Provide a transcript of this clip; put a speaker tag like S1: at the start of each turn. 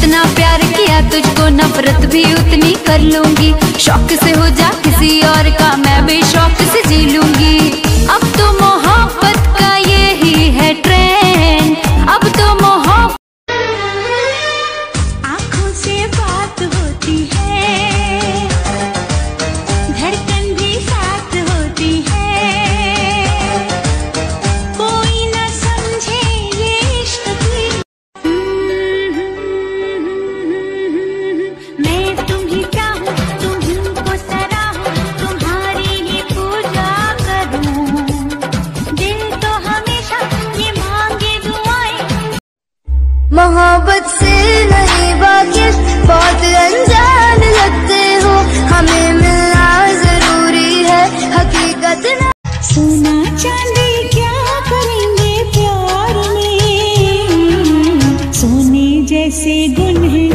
S1: जितना प्यार किया तुझको नफरत भी उतनी कर लूँगी। शौक से हो जा किसी मोहब्बत
S2: से
S3: नहीं वाकिफ बहुत अनजान लगते हो। हमें मिलना ज़रूरी है, हकीकत
S2: सोना चांदी क्या करेंगे प्यार सोने जैसे गुण है